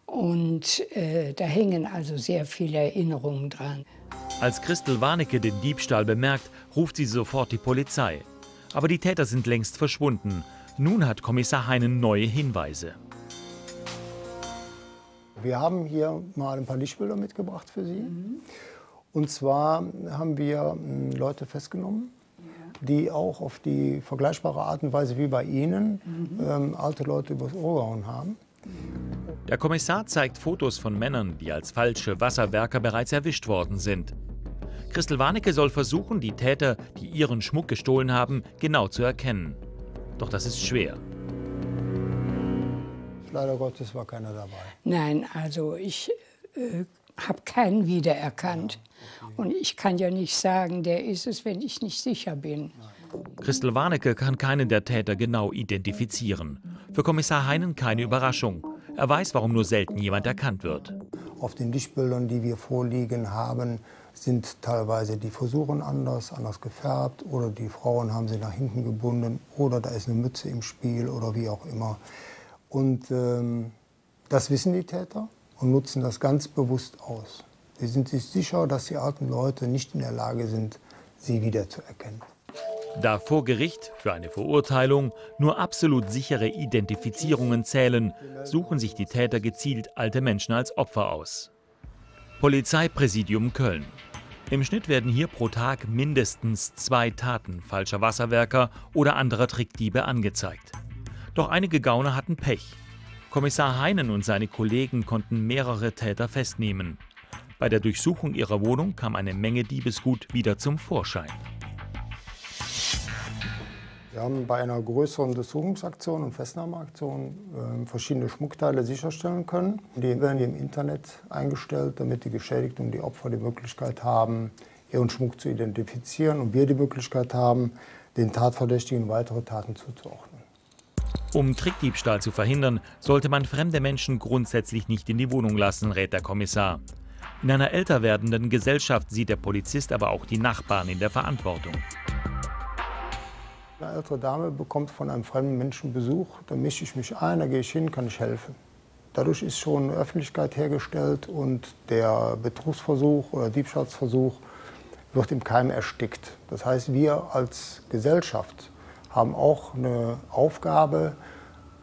und äh, da hängen also sehr viele Erinnerungen dran. Als Christel Warnecke den Diebstahl bemerkt, ruft sie sofort die Polizei. Aber die Täter sind längst verschwunden. Nun hat Kommissar Heinen neue Hinweise. Wir haben hier mal ein paar Lichtbilder mitgebracht für Sie. Und zwar haben wir hm, Leute festgenommen, die auch auf die vergleichbare Art und Weise wie bei Ihnen ähm, alte Leute übers Ohr gehauen haben. Der Kommissar zeigt Fotos von Männern, die als falsche Wasserwerker bereits erwischt worden sind. Christel Warnecke soll versuchen, die Täter, die ihren Schmuck gestohlen haben, genau zu erkennen. Doch das ist schwer. Leider Gottes war keiner dabei. Nein, also ich äh, habe keinen wiedererkannt. Und ich kann ja nicht sagen, der ist es, wenn ich nicht sicher bin. Christel Warnecke kann keinen der Täter genau identifizieren. Für Kommissar Heinen keine Überraschung. Er weiß, warum nur selten jemand erkannt wird. Auf den Lichtbildern, die wir vorliegen haben, sind teilweise die Frisuren anders, anders gefärbt oder die Frauen haben sie nach hinten gebunden oder da ist eine Mütze im Spiel oder wie auch immer. Und ähm, das wissen die Täter und nutzen das ganz bewusst aus. Sie sind sich sicher, dass die alten Leute nicht in der Lage sind, sie wiederzuerkennen. Da vor Gericht für eine Verurteilung nur absolut sichere Identifizierungen zählen, suchen sich die Täter gezielt alte Menschen als Opfer aus. Polizeipräsidium Köln. Im Schnitt werden hier pro Tag mindestens zwei Taten falscher Wasserwerker oder anderer Trickdiebe angezeigt. Doch einige Gauner hatten Pech. Kommissar Heinen und seine Kollegen konnten mehrere Täter festnehmen. Bei der Durchsuchung ihrer Wohnung kam eine Menge Diebesgut wieder zum Vorschein. Wir haben bei einer größeren Durchsuchungsaktion und Festnahmeaktion äh, verschiedene Schmuckteile sicherstellen können. Die werden im Internet eingestellt, damit die Geschädigten und die Opfer die Möglichkeit haben, ihren Schmuck zu identifizieren und wir die Möglichkeit haben, den Tatverdächtigen weitere Taten zuzuordnen. Um Trickdiebstahl zu verhindern, sollte man fremde Menschen grundsätzlich nicht in die Wohnung lassen, rät der Kommissar. In einer älter werdenden Gesellschaft sieht der Polizist aber auch die Nachbarn in der Verantwortung. Eine ältere Dame bekommt von einem fremden Menschen Besuch, da mische ich mich ein, da gehe ich hin, kann ich helfen. Dadurch ist schon Öffentlichkeit hergestellt und der Betrugsversuch oder Diebstahlsversuch wird im Keim erstickt. Das heißt, wir als Gesellschaft haben auch eine Aufgabe,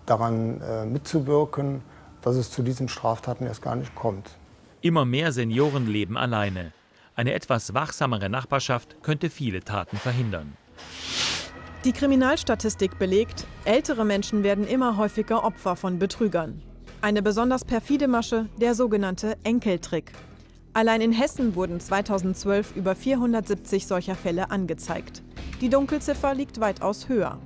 daran äh, mitzuwirken, dass es zu diesen Straftaten erst gar nicht kommt. Immer mehr Senioren leben alleine. Eine etwas wachsamere Nachbarschaft könnte viele Taten verhindern. Die Kriminalstatistik belegt, ältere Menschen werden immer häufiger Opfer von Betrügern. Eine besonders perfide Masche, der sogenannte Enkeltrick. Allein in Hessen wurden 2012 über 470 solcher Fälle angezeigt. Die Dunkelziffer liegt weitaus höher.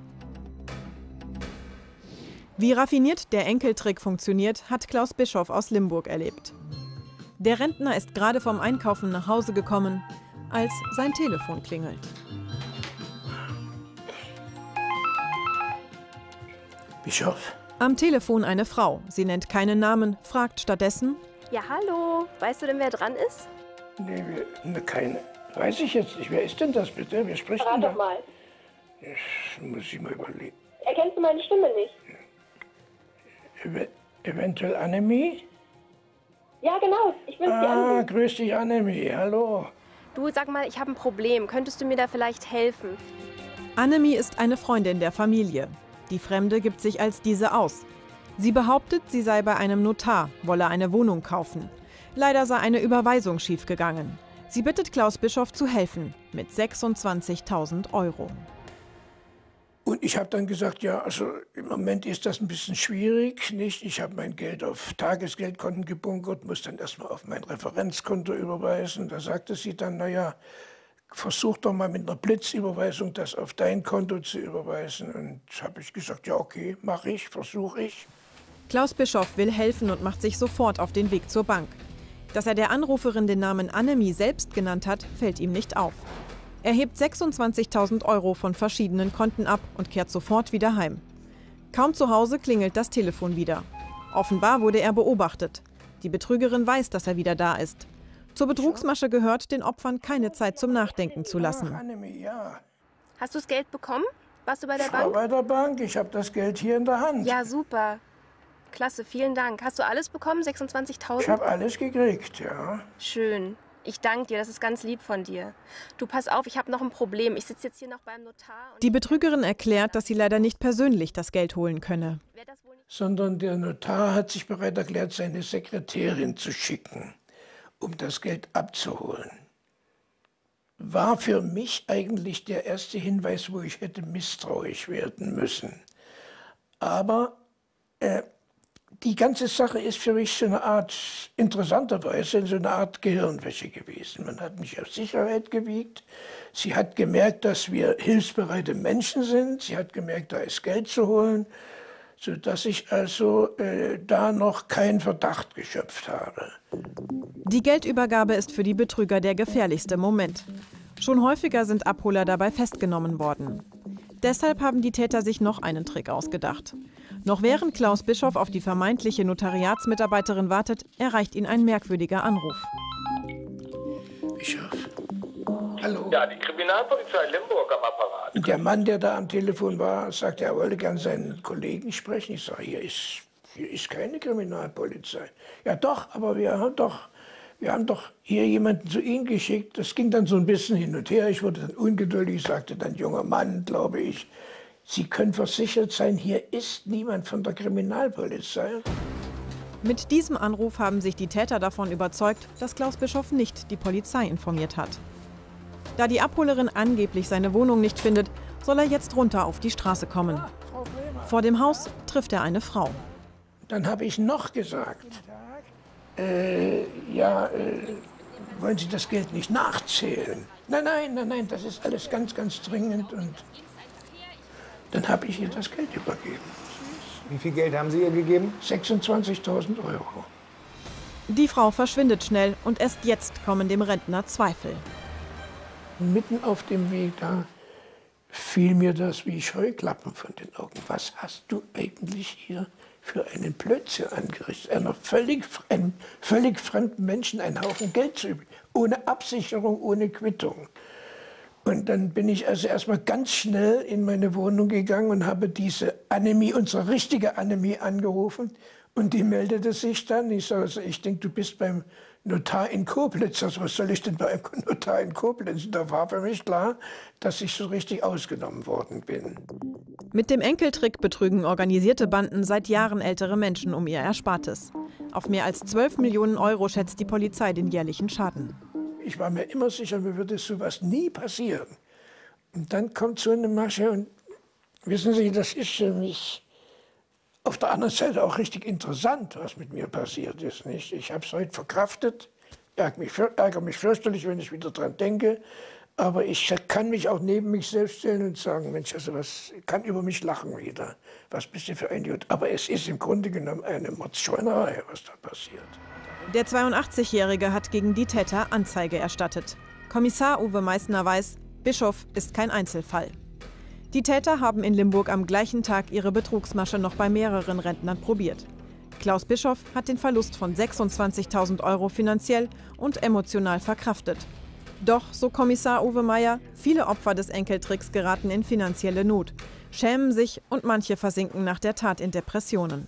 Wie raffiniert der Enkeltrick funktioniert, hat Klaus Bischoff aus Limburg erlebt. Der Rentner ist gerade vom Einkaufen nach Hause gekommen, als sein Telefon klingelt. Bischof? Am Telefon eine Frau. Sie nennt keinen Namen, fragt stattdessen. Ja, hallo. Weißt du denn, wer dran ist? Nee, wir, ne, keine. Weiß ich jetzt nicht. Wer ist denn das bitte? Wer spricht Rat denn doch da? mal. Das muss ich mal überlegen. Erkennst du meine Stimme nicht? Ev eventuell Annemie? Ja, genau. Ich bin's, die Ah, Anne. grüß dich, Annemie. Hallo. Du, sag mal, ich habe ein Problem. Könntest du mir da vielleicht helfen? Annemie ist eine Freundin der Familie. Die Fremde gibt sich als diese aus. Sie behauptet, sie sei bei einem Notar, wolle eine Wohnung kaufen. Leider sei eine Überweisung schiefgegangen. Sie bittet Klaus Bischof zu helfen mit 26.000 Euro. Und ich habe dann gesagt, ja, also im Moment ist das ein bisschen schwierig, nicht? Ich habe mein Geld auf Tagesgeldkonten gebunkert, muss dann erstmal auf mein Referenzkonto überweisen. Da sagte sie dann, naja, versuch doch mal mit einer Blitzüberweisung das auf dein Konto zu überweisen. Und habe ich gesagt, ja, okay, mache ich, versuche ich. Klaus Bischof will helfen und macht sich sofort auf den Weg zur Bank. Dass er der Anruferin den Namen Annemie selbst genannt hat, fällt ihm nicht auf. Er hebt 26.000 Euro von verschiedenen Konten ab und kehrt sofort wieder heim. Kaum zu Hause klingelt das Telefon wieder. Offenbar wurde er beobachtet. Die Betrügerin weiß, dass er wieder da ist. Zur Betrugsmasche gehört, den Opfern keine Zeit zum Nachdenken zu lassen. Hast du das Geld bekommen? Warst du bei der Ich war Bank? bei der Bank, ich habe das Geld hier in der Hand. Ja, super. Klasse, vielen Dank. Hast du alles bekommen? 26.000? Ich habe alles gekriegt, ja. Schön. Ich danke dir, das ist ganz lieb von dir. Du, pass auf, ich habe noch ein Problem. Ich sitze jetzt hier noch beim Notar. Die Betrügerin erklärt, dass sie leider nicht persönlich das Geld holen könne. sondern der Notar hat sich bereit erklärt, seine Sekretärin zu schicken, um das Geld abzuholen. War für mich eigentlich der erste Hinweis, wo ich hätte misstrauisch werden müssen. Aber äh, die ganze Sache ist für mich so eine Art, interessanterweise, so eine Art Gehirnwäsche gewesen. Man hat mich auf Sicherheit gewiegt. Sie hat gemerkt, dass wir hilfsbereite Menschen sind. Sie hat gemerkt, da ist Geld zu holen sodass ich also äh, da noch keinen Verdacht geschöpft habe. Die Geldübergabe ist für die Betrüger der gefährlichste Moment. Schon häufiger sind Abholer dabei festgenommen worden. Deshalb haben die Täter sich noch einen Trick ausgedacht. Noch während Klaus Bischof auf die vermeintliche Notariatsmitarbeiterin wartet, erreicht ihn ein merkwürdiger Anruf. Bischof. Hallo. Ja, die Kriminalpolizei Limburg am Apparat. Und der Mann, der da am Telefon war, sagte, er wollte gern seinen Kollegen sprechen. Ich sage, hier ist, hier ist keine Kriminalpolizei. Ja doch, aber wir haben doch, wir haben doch hier jemanden zu Ihnen geschickt. Das ging dann so ein bisschen hin und her. Ich wurde dann ungeduldig, sagte dann, junger Mann, glaube ich, Sie können versichert sein, hier ist niemand von der Kriminalpolizei. Mit diesem Anruf haben sich die Täter davon überzeugt, dass Klaus Bischof nicht die Polizei informiert hat. Da die Abholerin angeblich seine Wohnung nicht findet, soll er jetzt runter auf die Straße kommen. Vor dem Haus trifft er eine Frau. Dann habe ich noch gesagt, äh, ja, äh, wollen Sie das Geld nicht nachzählen? Nein, nein, nein, nein, das ist alles ganz, ganz dringend. Und dann habe ich ihr das Geld übergeben. Wie viel Geld haben Sie ihr gegeben? 26.000 Euro. Die Frau verschwindet schnell und erst jetzt kommen dem Rentner Zweifel. Mitten auf dem Weg da fiel mir das wie Scheuklappen von den Augen. Was hast du eigentlich hier für einen Blödsinn angerichtet? Einer völlig, einem völlig fremden Menschen einen Haufen Geld zu üben. Ohne Absicherung, ohne Quittung. Und dann bin ich also erstmal ganz schnell in meine Wohnung gegangen und habe diese Annemie, unsere richtige Annemie, angerufen. Und die meldete sich dann. Ich sage, also, ich denke, du bist beim Notar in Koblenz. Also, was soll ich denn bei einem Notar in Koblenz? Da war für mich klar, dass ich so richtig ausgenommen worden bin. Mit dem Enkeltrick betrügen organisierte Banden seit Jahren ältere Menschen um ihr Erspartes. Auf mehr als 12 Millionen Euro schätzt die Polizei den jährlichen Schaden. Ich war mir immer sicher, mir würde sowas nie passieren. Und dann kommt so eine Masche und wissen Sie, das ist für mich auf der anderen Seite auch richtig interessant, was mit mir passiert ist. Nicht? Ich habe es heute verkraftet, ärgere mich, ärgere mich fürchterlich, wenn ich wieder dran denke. Aber ich kann mich auch neben mich selbst stellen und sagen, Mensch, also was kann über mich lachen wieder. Was bist du für ein Idiot? Aber es ist im Grunde genommen eine Mordschweinerei, was da passiert. Der 82-Jährige hat gegen die Täter Anzeige erstattet. Kommissar Uwe Meissner weiß, Bischof ist kein Einzelfall. Die Täter haben in Limburg am gleichen Tag ihre Betrugsmasche noch bei mehreren Rentnern probiert. Klaus Bischoff hat den Verlust von 26.000 Euro finanziell und emotional verkraftet. Doch, so Kommissar Uwe Meier, viele Opfer des Enkeltricks geraten in finanzielle Not, schämen sich und manche versinken nach der Tat in Depressionen.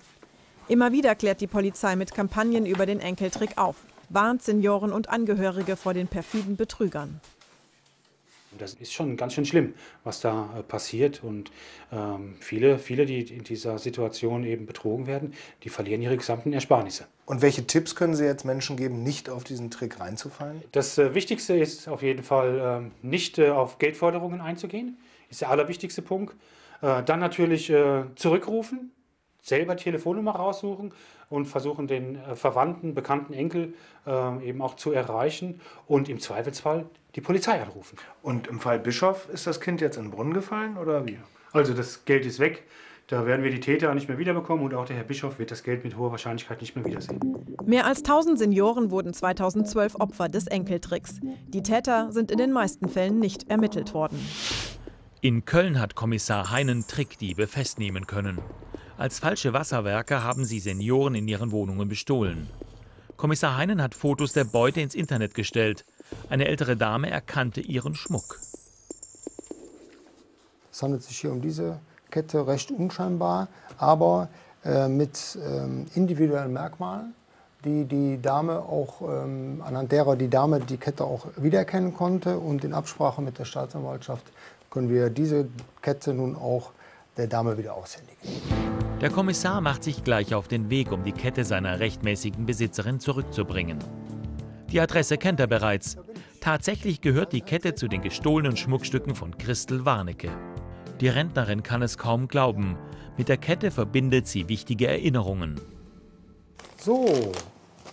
Immer wieder klärt die Polizei mit Kampagnen über den Enkeltrick auf, warnt Senioren und Angehörige vor den perfiden Betrügern. Das ist schon ganz schön schlimm, was da äh, passiert. Und ähm, viele, viele, die in dieser Situation eben betrogen werden, die verlieren ihre gesamten Ersparnisse. Und welche Tipps können Sie jetzt Menschen geben, nicht auf diesen Trick reinzufallen? Das äh, Wichtigste ist auf jeden Fall, äh, nicht äh, auf Geldforderungen einzugehen. Ist der allerwichtigste Punkt. Äh, dann natürlich äh, zurückrufen, selber Telefonnummer raussuchen und versuchen, den Verwandten, bekannten Enkel eben auch zu erreichen und im Zweifelsfall die Polizei anrufen. Und im Fall Bischof ist das Kind jetzt in den Brunnen gefallen oder wie? Also das Geld ist weg. Da werden wir die Täter nicht mehr wiederbekommen und auch der Herr Bischof wird das Geld mit hoher Wahrscheinlichkeit nicht mehr wiedersehen. Mehr als 1000 Senioren wurden 2012 Opfer des Enkeltricks. Die Täter sind in den meisten Fällen nicht ermittelt worden. In Köln hat Kommissar Heinen Trickdiebe festnehmen können. Als falsche Wasserwerker haben sie Senioren in ihren Wohnungen bestohlen. Kommissar Heinen hat Fotos der Beute ins Internet gestellt. Eine ältere Dame erkannte ihren Schmuck. Es handelt sich hier um diese Kette recht unscheinbar, aber äh, mit ähm, individuellen Merkmalen, die die Dame auch, ähm, anhand derer die Dame die Kette auch wiedererkennen konnte. Und in Absprache mit der Staatsanwaltschaft können wir diese Kette nun auch der Dame wieder aushändigen. Der Kommissar macht sich gleich auf den Weg, um die Kette seiner rechtmäßigen Besitzerin zurückzubringen. Die Adresse kennt er bereits. Tatsächlich gehört die Kette zu den gestohlenen Schmuckstücken von Christel Warnecke. Die Rentnerin kann es kaum glauben. Mit der Kette verbindet sie wichtige Erinnerungen. So,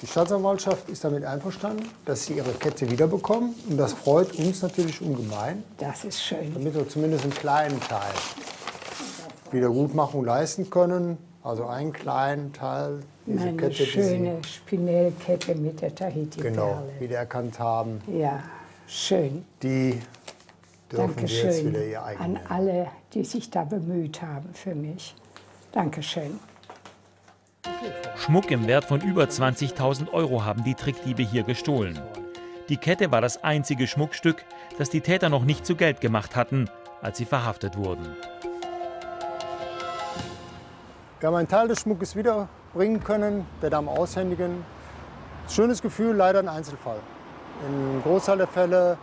die Staatsanwaltschaft ist damit einverstanden, dass sie ihre Kette wiederbekommen. Und das freut uns natürlich ungemein. Das ist schön. Damit wir zumindest einen kleinen Teil Wiedergutmachung leisten können. Also einen kleinen Teil diese Meine Kette, schöne die Spinellkette mit der Tahiti-Perle. Genau, wiedererkannt haben. Ja, schön. Die dürfen Dankeschön jetzt wieder ihr eigen an alle, die sich da bemüht haben für mich. Dankeschön. Schmuck im Wert von über 20.000 Euro haben die Trickdiebe hier gestohlen. Die Kette war das einzige Schmuckstück, das die Täter noch nicht zu Geld gemacht hatten, als sie verhaftet wurden. Wir haben einen Teil des Schmuckes wiederbringen können, der Dame aushändigen. Schönes Gefühl, leider ein Einzelfall. Im Großteil der Fälle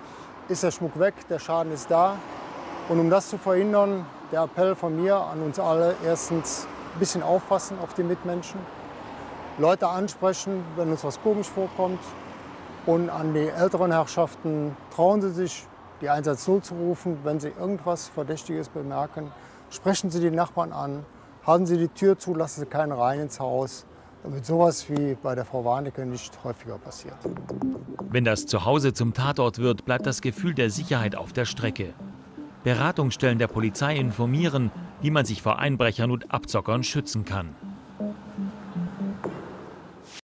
ist der Schmuck weg, der Schaden ist da. Und um das zu verhindern, der Appell von mir an uns alle, erstens ein bisschen aufpassen auf die Mitmenschen, Leute ansprechen, wenn uns was komisch vorkommt. Und an die älteren Herrschaften trauen Sie sich, die 110 zu rufen, wenn Sie irgendwas Verdächtiges bemerken. Sprechen Sie die Nachbarn an, Halten Sie die Tür zu, lassen Sie keinen rein ins Haus, damit sowas wie bei der Frau Warnecke nicht häufiger passiert. Wenn das Zuhause zum Tatort wird, bleibt das Gefühl der Sicherheit auf der Strecke. Beratungsstellen der Polizei informieren, wie man sich vor Einbrechern und Abzockern schützen kann.